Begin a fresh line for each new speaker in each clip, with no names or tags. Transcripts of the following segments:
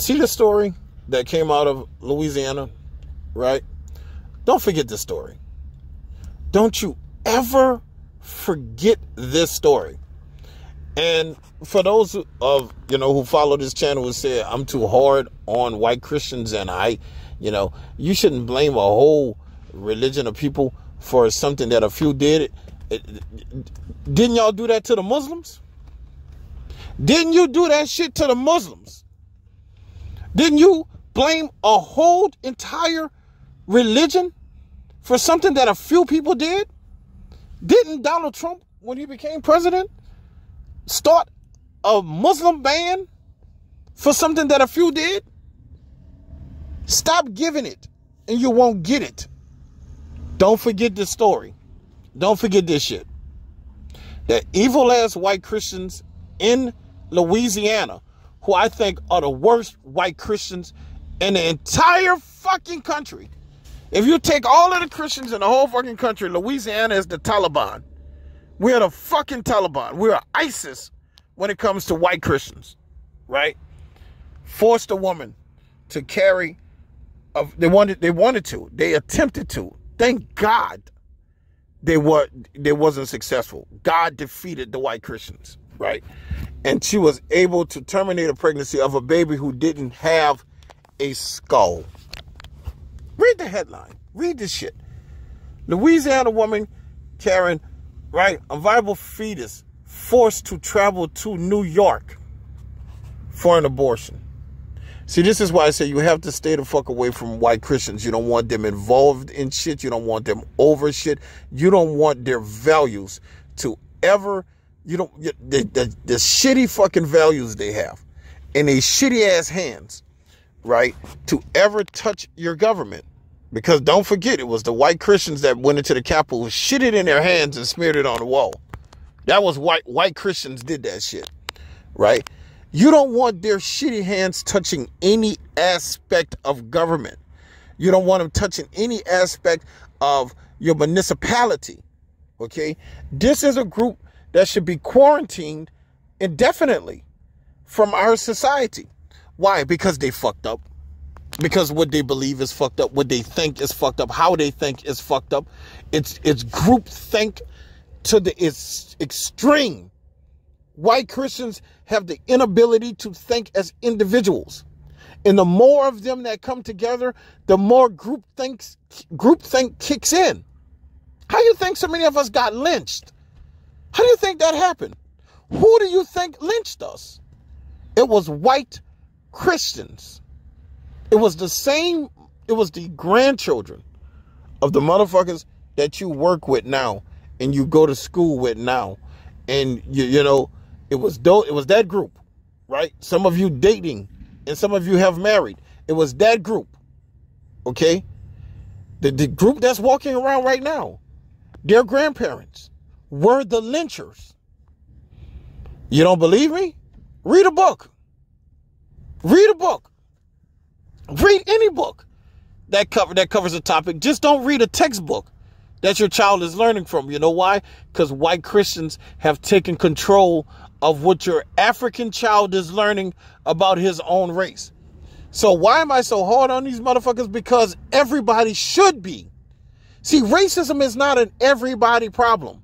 see the story that came out of Louisiana, right? Don't forget this story. Don't you ever forget this story. And for those of you know who follow this channel who say I'm too hard on white Christians and I, you know, you shouldn't blame a whole religion of people for something that a few did. Didn't y'all do that to the Muslims? Didn't you do that shit to the Muslims? Didn't you blame a whole entire religion for something that a few people did? Didn't Donald Trump, when he became president, start a Muslim ban for something that a few did? Stop giving it and you won't get it. Don't forget this story. Don't forget this shit. That evil ass white Christians in Louisiana, who I think are the worst white Christians in the entire fucking country. If you take all of the Christians in the whole fucking country, Louisiana is the Taliban. We're the fucking Taliban. We're ISIS when it comes to white Christians, right? Forced a woman to carry. They wanted. They wanted to. They attempted to. Thank God, they were. They wasn't successful. God defeated the white Christians, right? And she was able to terminate a pregnancy of a baby who didn't have a skull. Read the headline. Read this shit. Louisiana woman carrying, right, a viable fetus forced to travel to New York for an abortion. See, this is why I say you have to stay the fuck away from white Christians. You don't want them involved in shit. You don't want them over shit. You don't want their values to ever, you don't, the, the, the shitty fucking values they have in these shitty ass hands, right, to ever touch your government. Because don't forget, it was the white Christians that went into the Capitol, shit it in their hands and smeared it on the wall. That was white white Christians did that shit, right? You don't want their shitty hands touching any aspect of government. You don't want them touching any aspect of your municipality. Okay? This is a group that should be quarantined indefinitely from our society. Why? Because they fucked up because what they believe is fucked up, what they think is fucked up, how they think is fucked up. It's it's group think to the its extreme. White Christians have the inability to think as individuals. And the more of them that come together, the more group thinks group think kicks in. How you think so many of us got lynched? How do you think that happened? Who do you think lynched us? It was white Christians. It was the same, it was the grandchildren of the motherfuckers that you work with now and you go to school with now. And you, you know, it was do- it was that group, right? Some of you dating and some of you have married. It was that group. Okay? The, the group that's walking around right now, their grandparents were the lynchers. You don't believe me? Read a book. Read a book. Read any book that cover that covers a topic. Just don't read a textbook that your child is learning from. You know why? Because white Christians have taken control of what your African child is learning about his own race. So why am I so hard on these motherfuckers? Because everybody should be. See, racism is not an everybody problem.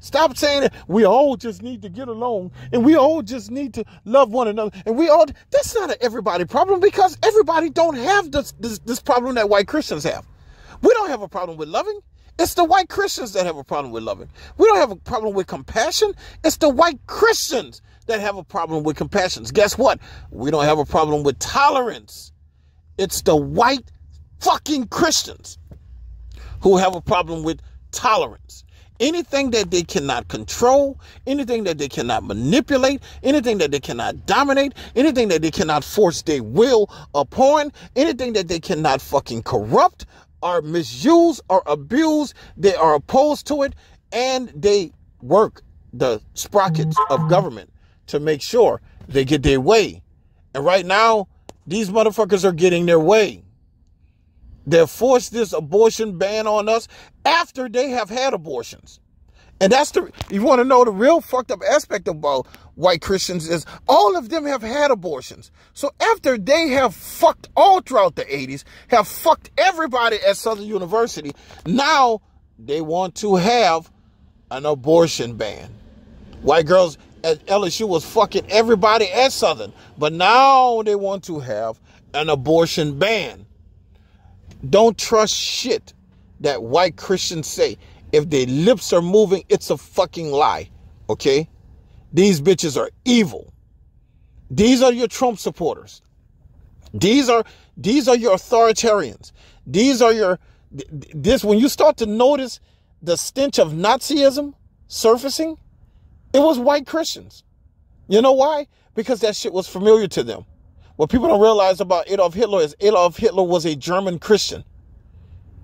Stop saying that we all just need to get along and we all just need to love one another. And we all, that's not an everybody problem because everybody don't have this, this, this problem that white Christians have. We don't have a problem with loving. It's the white Christians that have a problem with loving. We don't have a problem with compassion. It's the white Christians that have a problem with compassion. Guess what? We don't have a problem with tolerance. It's the white fucking Christians who have a problem with tolerance anything that they cannot control, anything that they cannot manipulate, anything that they cannot dominate, anything that they cannot force their will upon, anything that they cannot fucking corrupt or misuse or abuse, they are opposed to it and they work the sprockets of government to make sure they get their way. And right now, these motherfuckers are getting their way. They forced this abortion ban on us after they have had abortions. And that's the, you want to know the real fucked up aspect about white Christians is all of them have had abortions. So after they have fucked all throughout the 80s, have fucked everybody at Southern University, now they want to have an abortion ban. White girls at LSU was fucking everybody at Southern, but now they want to have an abortion ban. Don't trust shit that white Christians say. If their lips are moving, it's a fucking lie. Okay? These bitches are evil. These are your Trump supporters. These are these are your authoritarians. These are your this when you start to notice the stench of Nazism surfacing, it was white Christians. You know why? Because that shit was familiar to them. What people don't realize about Adolf Hitler is Adolf Hitler was a German Christian.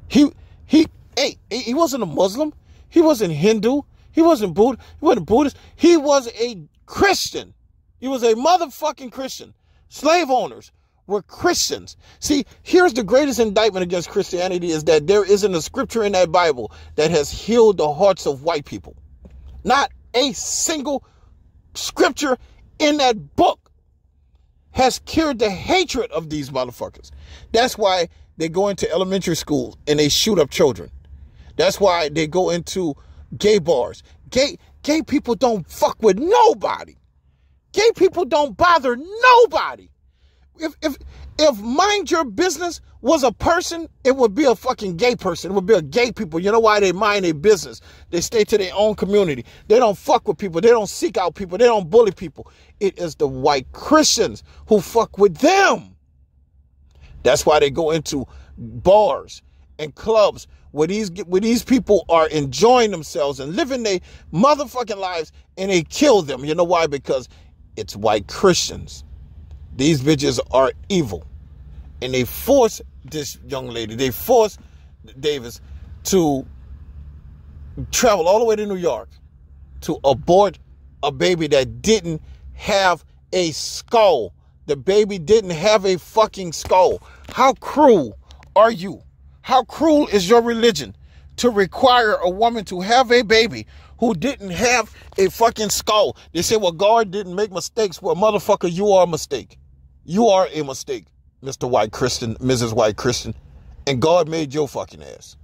He he hey, he wasn't a Muslim. He wasn't Hindu. He wasn't Buddha. He wasn't Buddhist. He was a Christian. He was a motherfucking Christian. Slave owners were Christians. See, here's the greatest indictment against Christianity is that there isn't a scripture in that Bible that has healed the hearts of white people. Not a single scripture in that book has cured the hatred of these motherfuckers. That's why they go into elementary school and they shoot up children. That's why they go into gay bars. Gay gay people don't fuck with nobody. Gay people don't bother nobody. If if if mind your business was a person, it would be a fucking gay person. It would be a gay people. You know why they mind their business? They stay to their own community. They don't fuck with people. They don't seek out people. They don't bully people. It is the white Christians who fuck with them. That's why they go into bars and clubs where these where these people are enjoying themselves and living their motherfucking lives and they kill them. You know why? Because it's white Christians. These bitches are evil. And they force this young lady, they force Davis to travel all the way to New York to abort a baby that didn't have a skull. The baby didn't have a fucking skull. How cruel are you? How cruel is your religion to require a woman to have a baby who didn't have a fucking skull? They say, well, God didn't make mistakes. Well, motherfucker, you are a mistake. You are a mistake, Mr. White Christian, Mrs. White Christian. And God made your fucking ass.